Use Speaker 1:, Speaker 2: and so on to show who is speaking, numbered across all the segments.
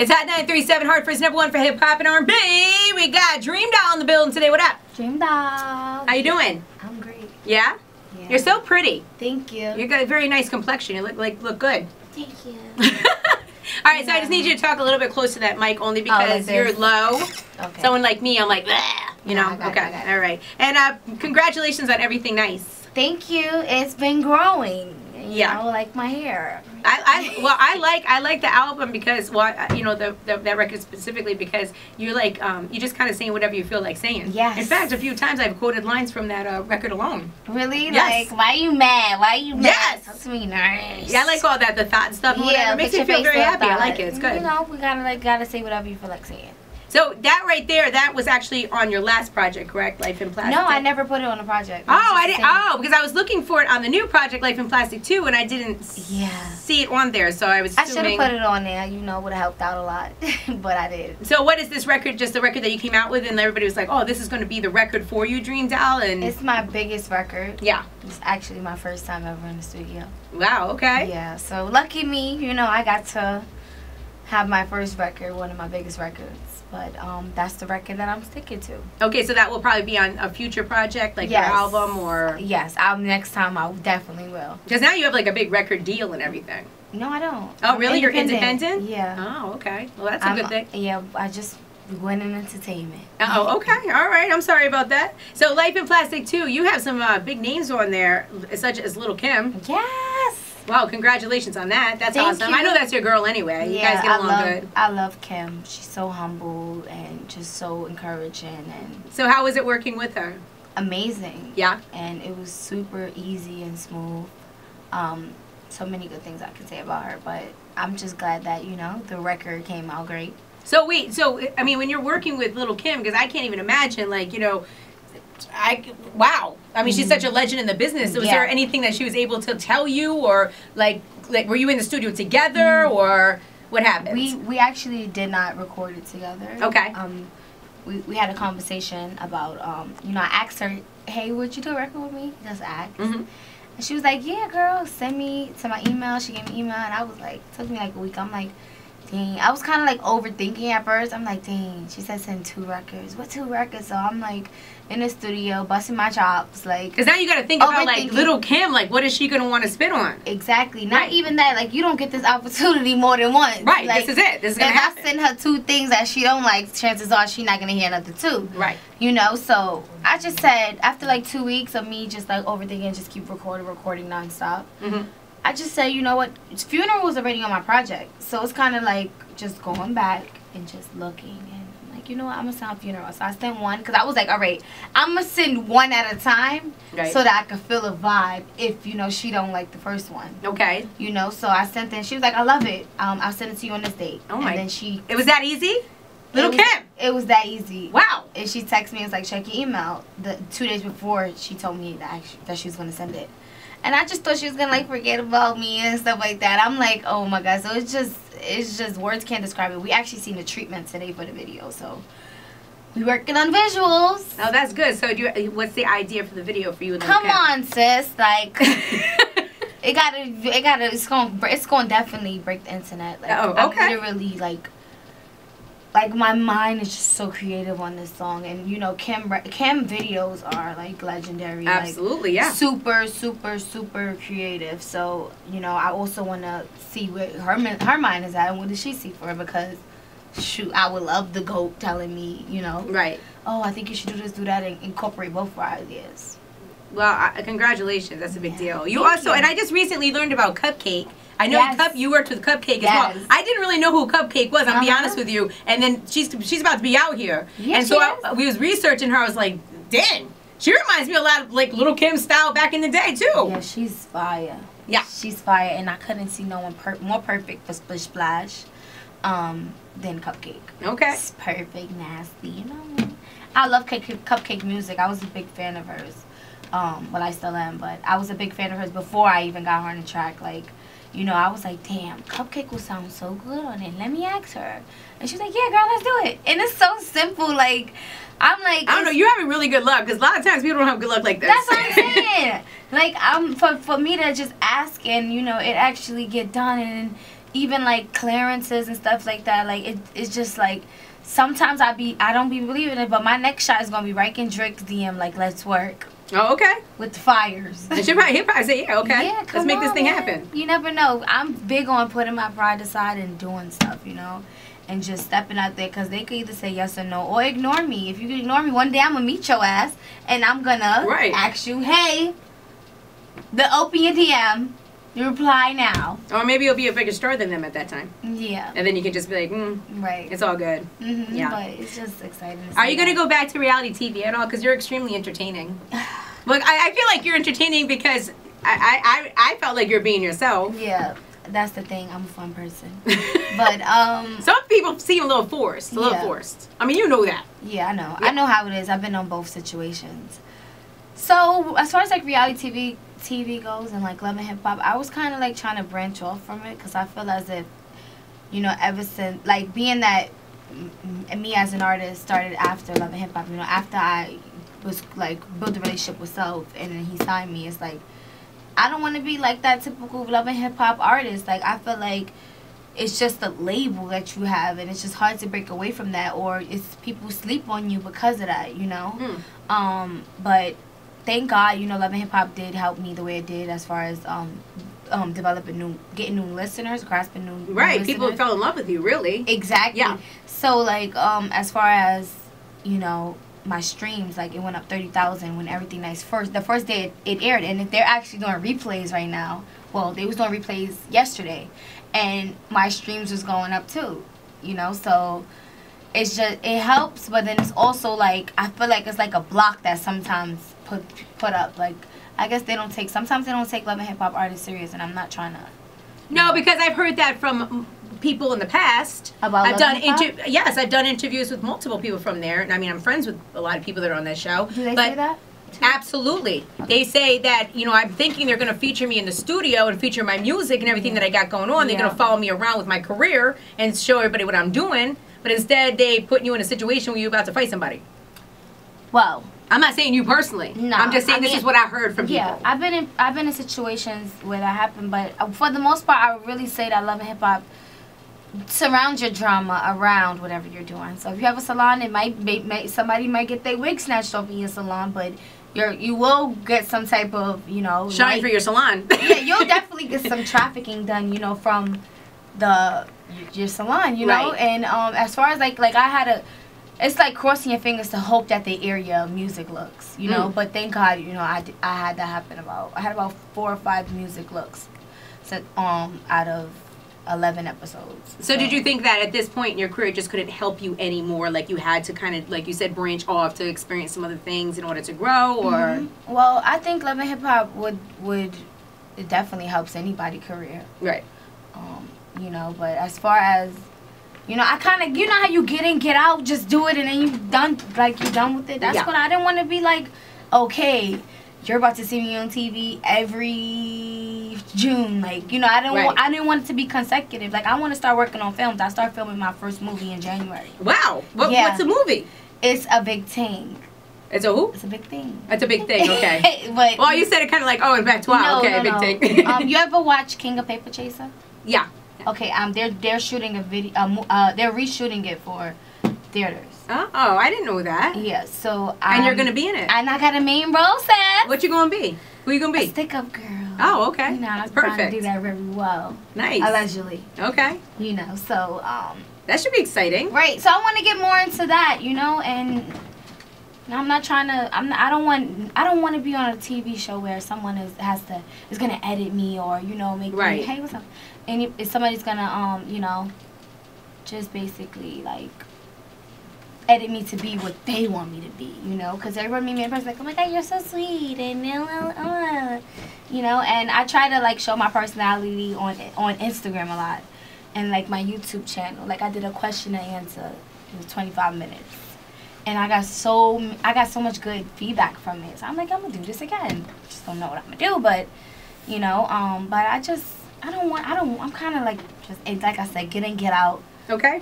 Speaker 1: It's at 937 Hartford's number one for hip hop and R&B. We got Dreamdoll in the building today. What up?
Speaker 2: Dreamdoll.
Speaker 1: How you doing?
Speaker 2: I'm great.
Speaker 1: Yeah?
Speaker 2: Yeah.
Speaker 1: You're so pretty.
Speaker 2: Thank you.
Speaker 1: You got a very nice complexion. You look like look good.
Speaker 2: Thank you.
Speaker 1: All right, so I just need you to talk a little bit close to that mic only because
Speaker 2: like
Speaker 1: you're low.
Speaker 2: Okay.
Speaker 1: Someone like me, I'm like, you know.
Speaker 2: I got it,
Speaker 1: okay,
Speaker 2: it.
Speaker 1: all right. And uh, congratulations on everything nice.
Speaker 2: Thank you. It's been growing.
Speaker 1: Yeah.
Speaker 2: Know, like my hair.
Speaker 1: I, I well I like I like the album because well you know the, the that record specifically because you're like um you just kind of saying whatever you feel like saying.
Speaker 2: Yes.
Speaker 1: In fact, a few times I've quoted lines from that uh, record alone.
Speaker 2: Really?
Speaker 1: Yes.
Speaker 2: Like, why are you mad? Why are you mad?
Speaker 1: Yes.
Speaker 2: Talk to me nice.
Speaker 1: Yeah, I like all that the thought stuff. and whatever.
Speaker 2: Yeah,
Speaker 1: it makes me feel very happy. I like it. It's good.
Speaker 2: You know, we gotta like gotta say whatever you feel like saying.
Speaker 1: So that right there, that was actually on your last project, correct? Life in Plastic.
Speaker 2: No, I never put it on a project.
Speaker 1: Oh, I didn't. Oh, because I was looking for it on the new project, Life in Plastic 2, and I didn't
Speaker 2: Yeah.
Speaker 1: see it on there. So I was
Speaker 2: I should have put it on there. You know, would have helped out a lot, but I did.
Speaker 1: so what is this record? Just the record that you came out with, and everybody was like, "Oh, this is going to be the record for you, Dreamdoll." And
Speaker 2: It's my biggest record.
Speaker 1: yeah,
Speaker 2: It's actually my first time ever in the studio.
Speaker 1: wow, okay.
Speaker 2: Yeah, so lucky me, you know, I got to have my first record, one of my biggest records. But um, that's the record that I'm sticking to.
Speaker 1: Okay, so that will probably be on a future project, like
Speaker 2: Yes.
Speaker 1: your album, or
Speaker 2: Yes, I'll, next time I definitely will.
Speaker 1: because now you have like a big record deal and everything.
Speaker 2: No, I don't.
Speaker 1: Oh,
Speaker 2: I'm
Speaker 1: really? You're independent?
Speaker 2: Yeah.
Speaker 1: Oh, okay. Well, that's a
Speaker 2: I'm-
Speaker 1: good thing.
Speaker 2: Yeah, I just went in entertainment.
Speaker 1: Oh, okay. All right. I'm sorry about that. So, Life in Plastic 2, you have some uh, big names on there, such as Lil Kim.
Speaker 2: Yes.
Speaker 1: Wow, congratulations on that. That's
Speaker 2: Thank
Speaker 1: awesome.
Speaker 2: you.
Speaker 1: I know that's your girl anyway. You guys get
Speaker 2: I
Speaker 1: along
Speaker 2: love,
Speaker 1: good.
Speaker 2: I love Kim. She's so humble and just so encouraging and
Speaker 1: So, how was it working with her?
Speaker 2: amazing.
Speaker 1: Yeah.
Speaker 2: and it was super easy and smooth. Um, so many good things I could say about her, but I'm just glad that you know the record came out great.
Speaker 1: So, wait, so, I mean, when you're working with Lil Kim, because I can't even imagine, like, you know, I, wow. I mean, she's such a legend in the business. So, was
Speaker 2: Mm-hmm. Yeah.
Speaker 1: there anything that she was able to tell you, or, like, like were you in the studio together, or what happened?
Speaker 2: We we actually did not record it together.
Speaker 1: Okay.
Speaker 2: Um, we we had a conversation about um, you know, I asked her, hey, would you do a record with me? Just ask.
Speaker 1: Mhm.
Speaker 2: And she was like, yeah, girl, send me to my email. She gave me email, and I was like, it took me like a week. I'm like, dang. I was kind of like overthinking at first. I'm like, dang. She said send two records. What two records? So I'm like in the studio busting my chops, like
Speaker 1: Because now you got to think about like Lil Kim. Like, what is she gonna want to spit on?
Speaker 2: exactly. Not
Speaker 1: Right.
Speaker 2: even that. Like you don't get this opportunity more than once.
Speaker 1: Right.
Speaker 2: Like,
Speaker 1: this is it. This is gonna
Speaker 2: if
Speaker 1: happen.
Speaker 2: I send her two things that she don't like, chances are she not gonna hear another two.
Speaker 1: right.
Speaker 2: You know, so I just said after like two weeks of me just like overthinking, just keep recording, recording nonstop.
Speaker 1: hmm
Speaker 2: I just said, you know what, funeral was already on my project, so it's kind of like just going back and just looking and I'm like, you know what, I'm gonna send funeral. So I sent one because I was like, all right, I'm gonna send one at a time
Speaker 1: Right.
Speaker 2: so that I could feel a vibe if you know she don't like the first one.
Speaker 1: Okay.
Speaker 2: You know, so I sent it. She was like, I love it. Um, I'll send it to you on this date.
Speaker 1: Oh my-
Speaker 2: And then she,
Speaker 1: It was that easy. Little
Speaker 2: it was,
Speaker 1: Kim.
Speaker 2: It was that easy.
Speaker 1: Wow.
Speaker 2: And she texted me and was like, check your email. The two days before she told me that actually, that she was gonna send it. And I just thought she was gonna like forget about me and stuff like that. I'm like, oh my god. So it's just it's just words can't describe it. We actually seen the treatment today for the video, so we working on visuals.
Speaker 1: Oh, that's good. So, do you, what's the idea for the video for you and
Speaker 2: Come on, sis. Like it gotta it gotta it's gonna it's gonna definitely break the internet. Like
Speaker 1: Oh, okay.
Speaker 2: I'm literally like like my mind is just so creative on this song and you know Kim Kim videos are like legendary. like,
Speaker 1: Absolutely. Yeah.
Speaker 2: super super super creative so you know i also want to see where her her mind is at and what does she see for her because shoot i would love the goat telling me you know
Speaker 1: Right.
Speaker 2: oh i think you should do this do that and incorporate both of our ideas
Speaker 1: Well, I, congratulations. That's a big
Speaker 2: Yeah.
Speaker 1: deal. You
Speaker 2: Thank
Speaker 1: also,
Speaker 2: you.
Speaker 1: and I just recently learned about CupcakKe. I know
Speaker 2: Yes.
Speaker 1: Cup. You worked with CupcakKe as well. I didn't really know who CupcakKe was. I'll be
Speaker 2: Uh-huh.
Speaker 1: honest with you. And then she's she's about to be out here,
Speaker 2: Yeah,
Speaker 1: and so I, we was researching her. I was like, dang, she reminds me a lot of like Lil Kim style back in the day too.
Speaker 2: yeah she's fire
Speaker 1: Yeah.
Speaker 2: she's fire and i couldn't see no one per- more perfect for splish splash um than CupcakKe
Speaker 1: Okay.
Speaker 2: It's perfect, nasty, you know. I love CupcakKe music. I was a big fan of hers. Um, well, I still am, but I was a big fan of hers before I even got her on the track. Like, you know, I was like, damn, CupcakKe will sound so good on it. Let me ask her. And she was like, yeah, girl, let's do it. And it's so simple. Like, I'm like,
Speaker 1: I don't know. You're having really good luck because a lot of times people don't have good luck like this.
Speaker 2: that's what I'm saying. like, I'm for for me to just ask and you know it actually get done and even like clearances and stuff like that. Like it, it's just like sometimes I be I don't be believing it, but my next shot is gonna be right in Drake's DM. Like let's work
Speaker 1: Oh, okay.
Speaker 2: with the fires.
Speaker 1: And she'll probably, he'll probably say, yeah, okay.
Speaker 2: Yeah,
Speaker 1: Let's make this thing
Speaker 2: man.
Speaker 1: happen.
Speaker 2: You never know. I'm big on putting my pride aside and doing stuff, you know, and just stepping out there because they could either say yes or no or ignore me. If you can ignore me, one day I'm gonna meet your ass and I'm gonna
Speaker 1: Right.
Speaker 2: ask you, hey, the open your DM, you reply now.
Speaker 1: Or maybe you'll be a bigger star than them at that time.
Speaker 2: Yeah,
Speaker 1: And then you can just be like, mm,
Speaker 2: right.
Speaker 1: it's all good.
Speaker 2: hmm
Speaker 1: yeah.
Speaker 2: But it's just exciting.
Speaker 1: Are you going to go back to reality TV at all? Because you're extremely entertaining. Look, I, I feel like you're entertaining because I, I, I, I felt like you're being yourself.
Speaker 2: Yeah, that's the thing. I'm a fun person. But um,
Speaker 1: Some people seem a little forced, a little
Speaker 2: Yeah.
Speaker 1: forced. I mean, you know that.
Speaker 2: Yeah, I know.
Speaker 1: Yeah.
Speaker 2: I know how it is. I've been on both situations. So as far as like reality TV TV goes and like Love and Hip Hop, I was kind of like trying to branch off from it because I feel as if, you know, ever since like being that me as an artist started after Love and Hip Hop, you know, after I was like built a relationship with Self and then he signed me, it's like I don't want to be like that typical Love and Hip Hop artist. Like I feel like it's just a label that you have and it's just hard to break away from that or it's people sleep on you because of that you know
Speaker 1: Hmm.
Speaker 2: um but thank god you know love and hip hop did help me the way it did as far as um um developing new getting new listeners grasping new new
Speaker 1: Right. People
Speaker 2: listeners.
Speaker 1: fell in love with you, really.
Speaker 2: exactly
Speaker 1: Yeah.
Speaker 2: so like um as far as you know my streams like it went up 30,000 when everything nice first the first day it, it aired and if they're actually doing replays right now well they was doing replays yesterday and my streams was going up too you know so it's just it helps but then it's also like i feel like it's like a block that sometimes put put up like i guess they don't take sometimes they don't take love and hip hop artists serious and i'm not trying to
Speaker 1: No, because I've heard that from people in the past.
Speaker 2: About
Speaker 1: I've
Speaker 2: Love
Speaker 1: done
Speaker 2: and Hip Hop?
Speaker 1: inter- yes, I've done interviews with multiple people from there, and I mean I'm friends with a lot of people that are on that show.
Speaker 2: do they
Speaker 1: but
Speaker 2: say that
Speaker 1: Absolutely. They say that, you know, I'm thinking they're going to feature me in the studio and feature my music and everything that I got going on. They're
Speaker 2: Yeah.
Speaker 1: going to follow me around with my career and show everybody what I'm doing. But instead, they put you in a situation where you're about to fight somebody.
Speaker 2: well
Speaker 1: I'm not saying you personally.
Speaker 2: No,
Speaker 1: I'm just saying
Speaker 2: I
Speaker 1: this
Speaker 2: mean-
Speaker 1: is what I heard from you.
Speaker 2: Yeah,
Speaker 1: people.
Speaker 2: I've been in I've been in situations where that happened, but uh, for the most part, I would really say that love and hip hop surround your drama around whatever you're doing. So if you have a salon, it might be may, somebody might get their wig snatched off in your salon, but you're you will get some type of you know
Speaker 1: Shine
Speaker 2: light-
Speaker 1: for your salon.
Speaker 2: yeah, you'll definitely get some trafficking done, you know, from the your salon, you know.
Speaker 1: Right.
Speaker 2: And um, as far as like like I had a, it's like crossing your fingers to hope that they air your music looks, you know.
Speaker 1: Mm.
Speaker 2: But thank God, you know, I, I had that happen about I had about four or five music looks, so um out of eleven episodes.
Speaker 1: So did you think that at this point in your career it just couldn't help you anymore? Like you had to kind of, like you said, branch off to experience some other things in order to grow, or
Speaker 2: Mhm. Well, I think love and hip hop would would it definitely helps anybody career.
Speaker 1: right?
Speaker 2: You know. But as far as you know, I kind of you know how you get in, get out, just do it, and then you done like you're done with it. That's
Speaker 1: Yeah.
Speaker 2: what I didn't want to be like. Okay, you're about to see me on TV every June, like you know. I didn't
Speaker 1: Right.
Speaker 2: want I didn't want it to be consecutive. Like I want to start working on films. I start filming my first movie in January.
Speaker 1: Wow. What,
Speaker 2: Yeah.
Speaker 1: What's a movie?
Speaker 2: It's a big thing.
Speaker 1: It's a who?
Speaker 2: It's a big thing.
Speaker 1: It's a big thing. Okay.
Speaker 2: but
Speaker 1: well, you said it kind of like, oh, in fact, wow,
Speaker 2: no,
Speaker 1: okay,
Speaker 2: no,
Speaker 1: big
Speaker 2: no.
Speaker 1: thing.
Speaker 2: um, you ever watch King of Paper Chaser?
Speaker 1: yeah.
Speaker 2: Okay, um, they're they're shooting a video. Uh, uh, they're reshooting it for theaters.
Speaker 1: Oh, oh, I didn't know that.
Speaker 2: Yeah, so
Speaker 1: And you're
Speaker 2: um,
Speaker 1: gonna be in it.
Speaker 2: And I got a main role set.
Speaker 1: What you gonna be? Who you gonna
Speaker 2: A
Speaker 1: be?
Speaker 2: stick up girl.
Speaker 1: Oh, okay.
Speaker 2: You know, I'm trying to do that very well.
Speaker 1: Nice.
Speaker 2: Allegedly,
Speaker 1: Okay.
Speaker 2: you know. So, um,
Speaker 1: That should be exciting.
Speaker 2: right. So I want to get more into that, you know, and I'm not trying to. I'm. Not, I don't want. I don't want to be on a TV show where someone is has to is gonna edit me or you know make
Speaker 1: Right.
Speaker 2: me hey what's up, and if, if somebody's gonna um you know, just basically like edit me to be what they want me to be, you know, because everyone meet me in person like, oh my god, you're so sweet, and uh, uh, uh, you know, and I try to like show my personality on on Instagram a lot, and like my YouTube channel, like I did a question and answer, it was 25 minutes, and I got so I got so much good feedback from it, so I'm like I'm gonna do this again, just don't know what I'm gonna do, but you know, um, but I just I don't want I don't I'm kind of like just it's like I said, get in, get out.
Speaker 1: Okay.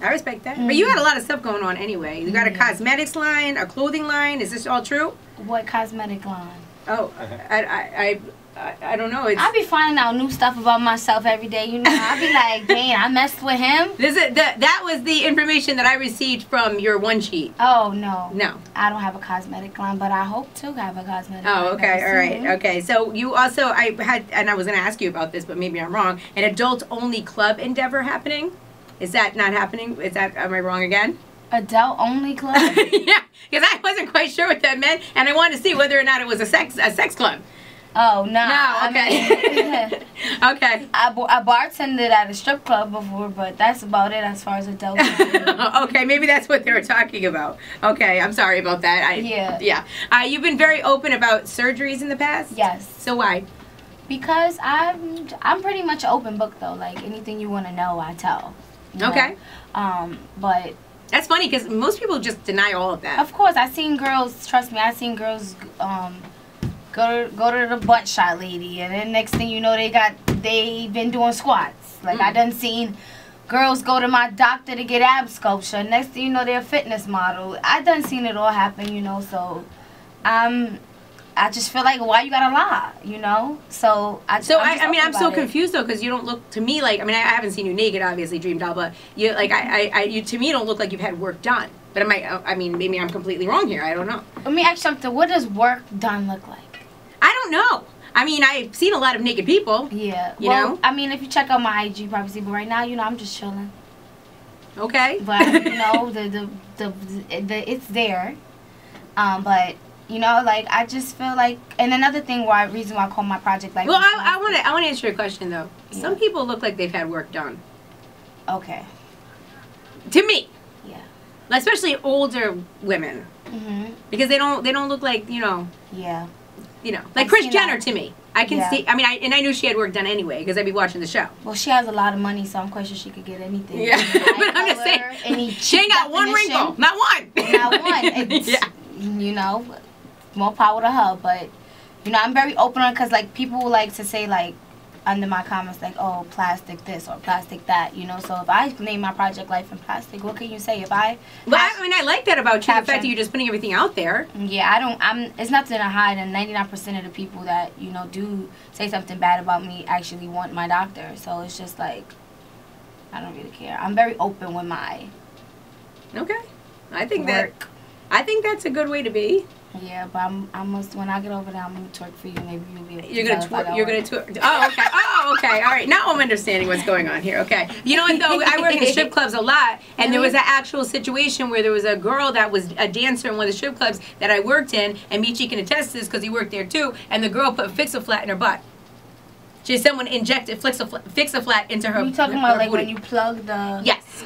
Speaker 1: I respect that. But you had a lot of stuff going on anyway. You got a
Speaker 2: Mm. Yeah.
Speaker 1: cosmetics line, a clothing line. Is this all true?
Speaker 2: What cosmetic line?
Speaker 1: Oh, I, I, I, I, I don't know. It's
Speaker 2: I be finding out new stuff about myself every day. You know, I be like, dang, I messed with him.
Speaker 1: this is that that was the information that I received from your one sheet.
Speaker 2: Oh no,
Speaker 1: No.
Speaker 2: I don't have a cosmetic line, but I hope to have a cosmetic.
Speaker 1: Oh,
Speaker 2: line
Speaker 1: okay, all right,
Speaker 2: soon.
Speaker 1: okay. So you also, I had, and I was going to ask you about this, but maybe I'm wrong. An adult-only club endeavor happening? Is that not happening? Is that am I wrong again?
Speaker 2: Adult only club.
Speaker 1: yeah, because I wasn't quite sure what that meant, and I wanted to see whether or not it was a sex a sex club.
Speaker 2: Oh no.
Speaker 1: No,
Speaker 2: I
Speaker 1: okay,
Speaker 2: mean,
Speaker 1: okay.
Speaker 2: I, I bartended at a strip club before, but that's about it as far as adult.
Speaker 1: okay, maybe that's what they were talking about. Okay, I'm sorry about that. I,
Speaker 2: Yeah.
Speaker 1: Yeah. Uh, you've been very open about surgeries in the past.
Speaker 2: yes,
Speaker 1: So why?
Speaker 2: because I'm I'm pretty much open book though. Like anything you want to know, I tell. you know?
Speaker 1: Okay.
Speaker 2: Um, but
Speaker 1: That's funny because most people just deny all of that.
Speaker 2: Of course, I've seen girls. Trust me, I've seen girls um, go to, go to the butt shot lady, and then next thing you know, they got they been doing squats. Like I
Speaker 1: Mm.
Speaker 2: done seen girls go to my doctor to get ab sculpture. Next thing you know, they're a fitness model. I done seen it all happen, you know. So, um, I just feel like why you gotta lie, you know. So I
Speaker 1: So I,
Speaker 2: just
Speaker 1: I mean, I'm so
Speaker 2: it.
Speaker 1: confused though because you don't look to me like I mean I haven't seen you naked, obviously, Dreamdoll, but you like I, I, I you to me you don't look like you've had work done. But I might, I mean, maybe I'm completely wrong here. I don't know.
Speaker 2: Let me ask something. What does work done look like?
Speaker 1: I don't know. I mean, I've seen a lot of naked people.
Speaker 2: Yeah.
Speaker 1: You
Speaker 2: well,
Speaker 1: know?
Speaker 2: I mean, if you check out my IG, probably see. But right now, you know, I'm just chilling.
Speaker 1: Okay.
Speaker 2: but you know the the, the the it's there um but you know like i just feel like and another thing why reason why i call my project like
Speaker 1: well, I, I want to I want to answer your question though. Some people look like they've had work done.
Speaker 2: okay
Speaker 1: To me,
Speaker 2: yeah
Speaker 1: especially older women,
Speaker 2: hmm
Speaker 1: because they don't they don't look like you know
Speaker 2: yeah
Speaker 1: you know like Kris Jenner
Speaker 2: that.
Speaker 1: to me. I can
Speaker 2: Yeah.
Speaker 1: see. I mean, I and I knew she had work done anyway because I'd be watching the show.
Speaker 2: well she has a lot of money so i'm quite sure she could get anything
Speaker 1: Yeah, but I'm just saying,
Speaker 2: any
Speaker 1: She ain't got one wrinkle, not one.
Speaker 2: not one
Speaker 1: yeah.
Speaker 2: you know more power to her but you know i'm very open on because like people like to say like under my comments like oh plastic this or plastic that you know so if i name my project life in plastic what can you say if i Well,
Speaker 1: I mean, I like that about you. The fact that you're just putting everything out there.
Speaker 2: yeah i don't i'm it's nothing to hide and 99% of the people that you know do say something bad about me actually want my doctor so it's just like i don't really care i'm very open with my
Speaker 1: Okay. I think that
Speaker 2: work
Speaker 1: I think that's a good way to be.
Speaker 2: Yeah but i'm i must when i get over there i'm gonna twerk for you maybe you'll be able to
Speaker 1: You're gonna twerk. You're
Speaker 2: work.
Speaker 1: gonna twerk. Oh, okay. Oh, okay. All right. Now I'm understanding what's going on here. Okay. You know what though? I work in strip clubs a lot, and there was an actual situation where there was a girl that was a dancer in one of the strip clubs that I worked in, and Michi can attest to this because he worked there too. And the girl put fix a flat in her butt. She someone injected fix a flat, fix a into her.
Speaker 2: you talking
Speaker 1: her
Speaker 2: about like
Speaker 1: booty.
Speaker 2: when you plug the.
Speaker 1: Yes.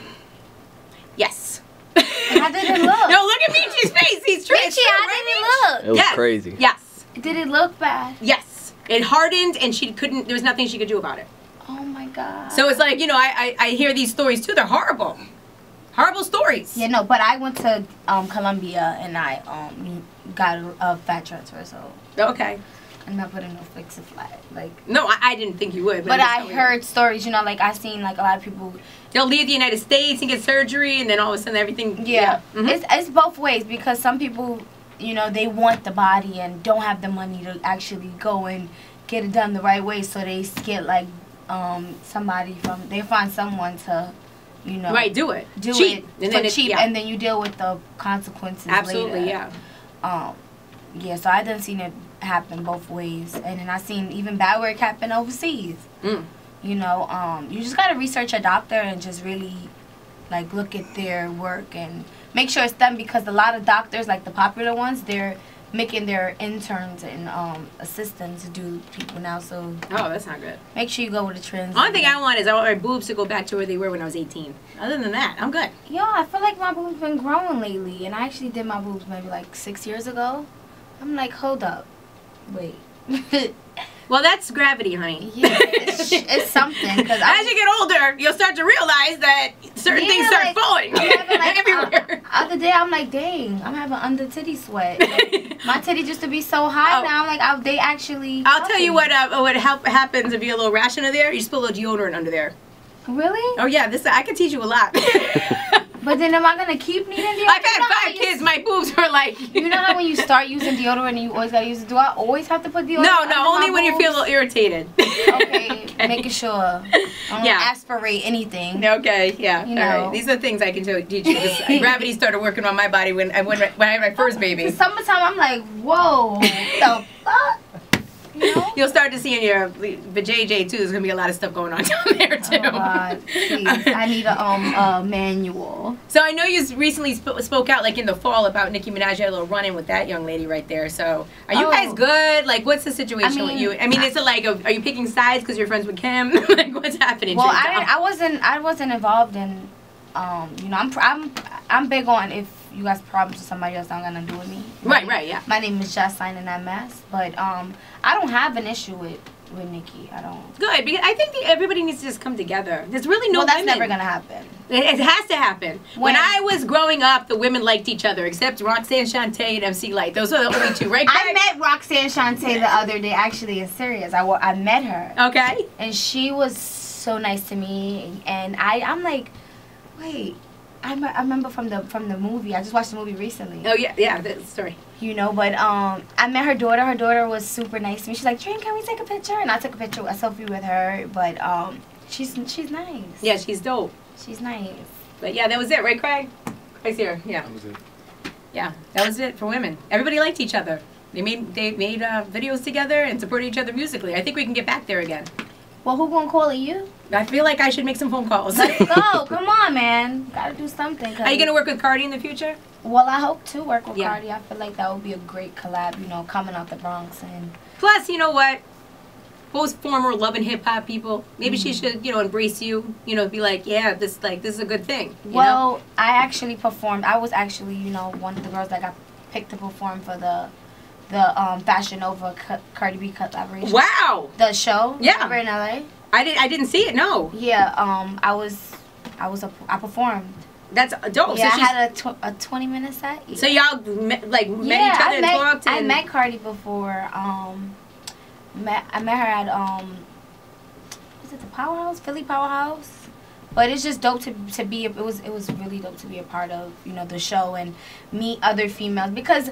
Speaker 2: How did it look?
Speaker 1: No, look at Michi's face. He's trying.
Speaker 2: Richie, how did it look?
Speaker 3: It was
Speaker 1: Yes.
Speaker 3: crazy.
Speaker 1: Yes.
Speaker 2: Did it look bad?
Speaker 1: Yes. It hardened, and she couldn't. There was nothing she could do about it.
Speaker 2: Oh my god.
Speaker 1: So it's like you know, I, I I hear these stories too. They're horrible, horrible stories.
Speaker 2: yeah, no, but I went to um Colombia and I um got a, a fat transfer, so
Speaker 1: Okay.
Speaker 2: I'm not putting no fix a flat. Like,
Speaker 1: No, I, I didn't think you would.
Speaker 2: but
Speaker 1: I'm
Speaker 2: I heard stories. You know, like I seen like a lot of people.
Speaker 1: they'll leave the United States and get surgery, and then all of a sudden everything.
Speaker 2: Yeah,
Speaker 1: Mhm.
Speaker 2: it's it's both ways because some people, you know, they want the body and don't have the money to actually go and get it done the right way, so they get like um somebody from they find someone to, you know,
Speaker 1: Right. Do it.
Speaker 2: do
Speaker 1: cheap.
Speaker 2: it
Speaker 1: and
Speaker 2: for
Speaker 1: it-
Speaker 2: cheap,
Speaker 1: yeah.
Speaker 2: and then you deal with the consequences.
Speaker 1: Absolutely.
Speaker 2: later.
Speaker 1: Yeah.
Speaker 2: Um, yeah. So I done seen it happen both ways, and then I seen even bad work happen overseas.
Speaker 1: Mm.
Speaker 2: You know, um, you just gotta research a doctor and just really like look at their work and make sure it's them because a lot of doctors, like the popular ones, they're making their interns and um, assistants do people now. So
Speaker 1: Oh, that's not good.
Speaker 2: make sure you go with the trends.
Speaker 1: Only thing I want is I want my boobs to go back to where they were when I was 18. Other than that, I'm good.
Speaker 2: Yo, I feel like my boobs been growing lately, and I actually did my boobs maybe like six years ago. I'm like, hold up, wait.
Speaker 1: Well, that's gravity, honey.
Speaker 2: yeah, it's, it's something because I
Speaker 1: As you get older, you'll start to realize that certain
Speaker 2: Yeah,
Speaker 1: things start
Speaker 2: like,
Speaker 1: falling
Speaker 2: having, like,
Speaker 1: everywhere.
Speaker 2: uh, other day I'm like, dang, I'm having under titty sweat. Like, my titties used to be so high
Speaker 1: Oh.
Speaker 2: now. I'm like, I, they actually.
Speaker 1: I'll tell you what uh, what help happens if you get a little rash under there. You just put a little deodorant under there.
Speaker 2: Really?
Speaker 1: Oh yeah, this I can teach you a lot.
Speaker 2: But then am I gonna keep needing deodorant?
Speaker 1: I've had five
Speaker 2: you-
Speaker 1: kids. My boobs are like.
Speaker 2: You know how when you start using deodorant and you always gotta use it? Do I always have to put deodorant?
Speaker 1: No, no, only when you feel a little irritated.
Speaker 2: Okay, making sure. I don't
Speaker 1: Yeah.
Speaker 2: aspirate anything.
Speaker 1: Okay, yeah.
Speaker 2: You
Speaker 1: All right.
Speaker 2: know.
Speaker 1: These are things I can teach you. Gravity started working on my body when I when, when I had my first baby.
Speaker 2: Summertime, I'm like, whoa, the fuck? Know?
Speaker 1: You'll start to see in your the JJ too. There's gonna be a lot of stuff going on down there too.
Speaker 2: Oh God, please! I need a um a manual.
Speaker 1: So I know you recently sp- spoke out like in the fall about Nicki Minaj. Had a little run-in with that young lady right there. So are you
Speaker 2: Oh.
Speaker 1: guys good? Like, what's the situation
Speaker 2: I
Speaker 1: with you? I mean, is it like, a, are you picking sides because you're friends with Kim? like, what's happening?
Speaker 2: Well, I didn't. I wasn't. I wasn't involved in. Um, you know, I'm. I'm. I'm big on if you guys problems with somebody else, I'm not gonna do with me.
Speaker 1: Right, right, yeah.
Speaker 2: My name is Just signing that mess, but um, I don't have an issue with with Nicki. I don't.
Speaker 1: Good because I think everybody needs to just come together. There's really no
Speaker 2: well, that's
Speaker 1: women.
Speaker 2: never gonna happen.
Speaker 1: It, it has to happen. When,
Speaker 2: When-
Speaker 1: I was growing up, the women liked each other, except Roxanne Shante and MC Lyte. Those are the only two, right?
Speaker 2: I met Roxanne Shante the other day, actually in Sirius. I, I met her,
Speaker 1: Okay.
Speaker 2: and she was so nice to me. And I, I'm like, wait, I, me- I remember from the from the movie. I just watched the movie recently.
Speaker 1: Oh yeah, yeah. That's the story.
Speaker 2: You know, but um, I met her daughter. Her daughter was super nice to me. She's like, Dream, can we take a picture? And I took a picture, a selfie with her. But um, she's she's nice.
Speaker 1: Yeah, she's dope.
Speaker 2: she's nice.
Speaker 1: But yeah, that was it, right, Craig? Craig's here. Yeah,
Speaker 3: That was it.
Speaker 1: yeah. That was it for women. Everybody liked each other. They made they made uh, videos together and supported each other musically. I think we can get back there again.
Speaker 2: Well, who gonna call it you?
Speaker 1: I feel like I should make some phone calls.
Speaker 2: Let's go. Come on, man. Gotta do something.
Speaker 1: Are you gonna work with Cardi in the future?
Speaker 2: Well, I hope to work with
Speaker 1: Yeah.
Speaker 2: Cardi. I feel like that would be a great collab. You know, coming out the Bronx and
Speaker 1: Plus, you know what? Both former love and hip hop people. Maybe she
Speaker 2: Mm-hmm.
Speaker 1: should, you know, embrace you. You know, be like, yeah, this like this is a good thing. you know?
Speaker 2: well, I actually performed. I was actually, you know, one of the girls that got picked to perform for the the um, Fashion Nova Ca- Cardi B collaboration.
Speaker 1: Wow.
Speaker 2: The show.
Speaker 1: Yeah.
Speaker 2: Remember in LA.
Speaker 1: I didn't. I didn't see it. No.
Speaker 2: Yeah. Um. I was. I was. A, I performed.
Speaker 1: That's dope.
Speaker 2: yeah.
Speaker 1: so,
Speaker 2: I had a, tw- a twenty minute set. Yeah.
Speaker 1: so y'all met, like met
Speaker 2: yeah,
Speaker 1: each other
Speaker 2: I
Speaker 1: and
Speaker 2: met,
Speaker 1: talked.
Speaker 2: I met Cardi before. Um. Met. I met her at um. Was it the Powerhouse? Philly Powerhouse. But it's just dope to to be. It was it was really dope to be a part of you know the show and meet other females because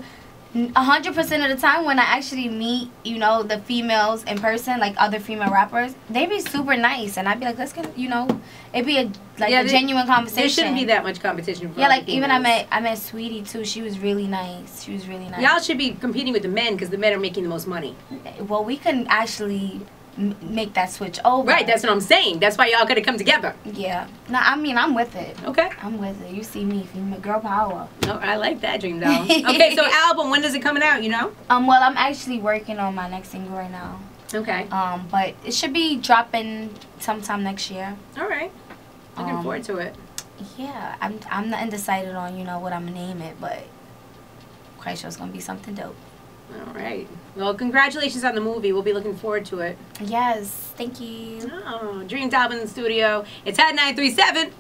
Speaker 2: a hundred percent of the time when I actually meet you know the females in person like other female rappers they be super nice and I'd be like let's get you know it'd be a like
Speaker 1: Yeah,
Speaker 2: a
Speaker 1: there-
Speaker 2: genuine conversation.
Speaker 1: there shouldn't be that much competition. For
Speaker 2: Yeah,
Speaker 1: other
Speaker 2: like even I met I met Saweetie too. She was really nice. She was really nice.
Speaker 1: Y'all should be competing with the men because the men are making the most money.
Speaker 2: well, we can actually make that switch over.
Speaker 1: Right. That's what I'm saying. That's why y'all gotta come together.
Speaker 2: yeah. No, I mean I'm with it.
Speaker 1: Okay.
Speaker 2: I'm with it. You see me, female girl power.
Speaker 1: No, I like that dream though. okay. So album. When is it coming out? You know.
Speaker 2: Um, well, I'm actually working on my next single right now.
Speaker 1: Okay.
Speaker 2: Um, but it should be dropping sometime next year.
Speaker 1: All right. Looking
Speaker 2: Um,
Speaker 1: forward to it.
Speaker 2: Yeah, I'm I'm not undecided on you know what I'm gonna name it, but quite sure it's gonna be something dope.
Speaker 1: All right. Well, congratulations on the movie. We'll be looking forward to it.
Speaker 2: Yes, thank you.
Speaker 1: Oh, Dreamdoll in the studio. It's at 937.